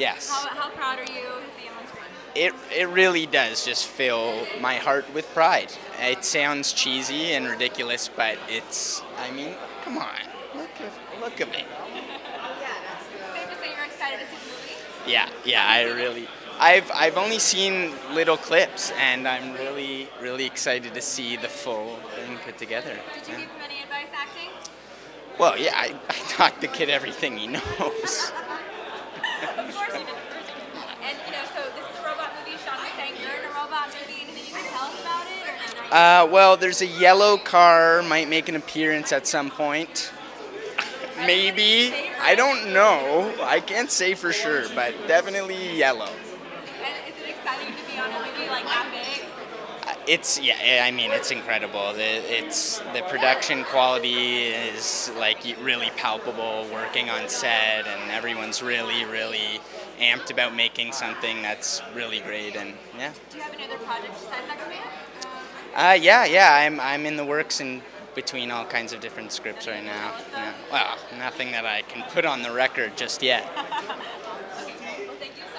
Yes. How, how proud are you to see him on screen? It, it really does just fill my heart with pride. It sounds cheesy and ridiculous, but it's, I mean, come on. Look at, look at me. Safe to say you're excited to see the movie? Yeah, yeah, I really. I've, I've only seen little clips, and I'm really, really excited to see the full thing put together. Did you Yeah. give him any advice acting? Well, yeah, I, I taught the kid everything he knows. Of course you did. Of course you did. And you know, so this is a robot movie. Sean was saying you're in a robot movie. Anything you can tell us about it, or no? not yet? Uh, well, there's a yellow car might make an appearance at some point. Maybe. I don't know. I can't say for sure, but definitely yellow. And is it exciting to be on a movie like that big? It's yeah. I mean, it's incredible. The it's the production quality is like really palpable. Working on set, and everyone's really, really amped about making something that's really great. And yeah. Do you have any other projects besides that? Uh, yeah, yeah. I'm I'm in the works in between all kinds of different scripts right now. Yeah. Well, nothing that I can put on the record just yet.